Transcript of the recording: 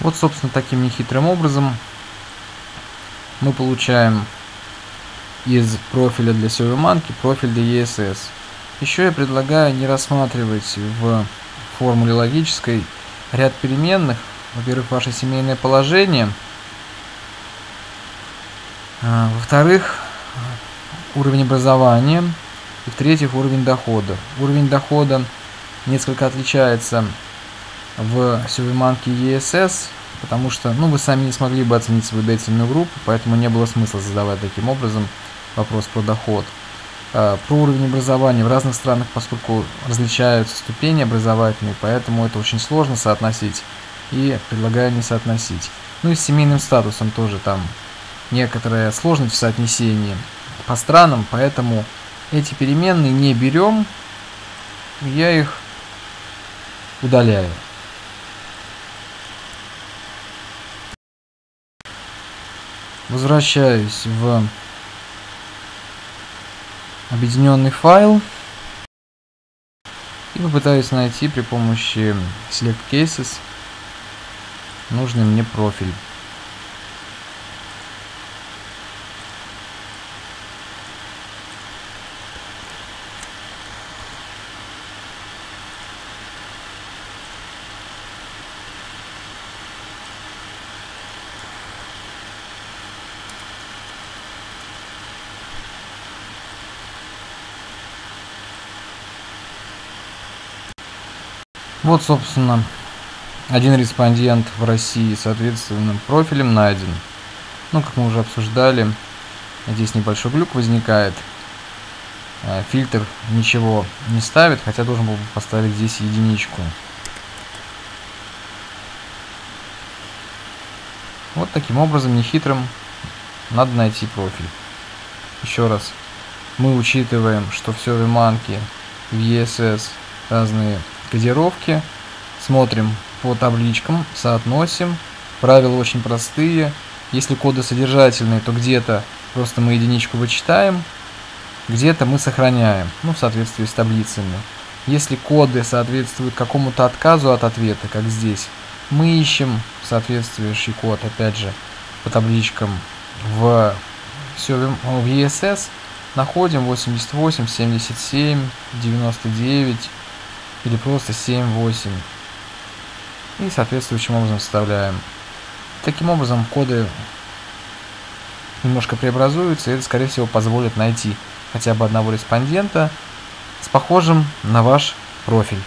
Вот, собственно, таким нехитрым образом мы получаем из профиля для сервоманки профиль для ESS. Еще я предлагаю не рассматривать в формуле логической ряд переменных. Во-первых, ваше семейное положение. А, Во-вторых, уровень образования. И в-третьих, уровень дохода. Уровень дохода несколько отличается в сервоманке ESS, потому что ну, вы сами не смогли бы оценить свою деятельную группу, поэтому не было смысла задавать таким образом вопрос про доход. А, про уровень образования в разных странах, поскольку различаются ступени образовательные, поэтому это очень сложно соотносить и предлагаю не соотносить. Ну и с семейным статусом тоже там некоторая сложность в соотнесении по странам, поэтому эти переменные не берем, я их удаляю. Возвращаюсь в объединенный файл и попытаюсь найти при помощи select cases нужный мне профиль. Вот, собственно, один респондент в России с соответственным профилем найден. Ну, как мы уже обсуждали, здесь небольшой глюк возникает. Э, фильтр ничего не ставит, хотя должен был поставить здесь единичку. Вот таким образом, нехитрым, надо найти профиль. Еще раз, мы учитываем, что все в манке в ESS разные кодировки. Смотрим по табличкам, соотносим. Правила очень простые. Если коды содержательные, то где-то просто мы единичку вычитаем, где-то мы сохраняем, ну, в соответствии с таблицами. Если коды соответствуют какому-то отказу от ответа, как здесь, мы ищем соответствующий код, опять же, по табличкам в, в ESS, находим 88, 77, 99, или просто 7, 8. И соответствующим образом вставляем. Таким образом коды немножко преобразуются, и это, скорее всего, позволит найти хотя бы одного респондента с похожим на ваш профиль.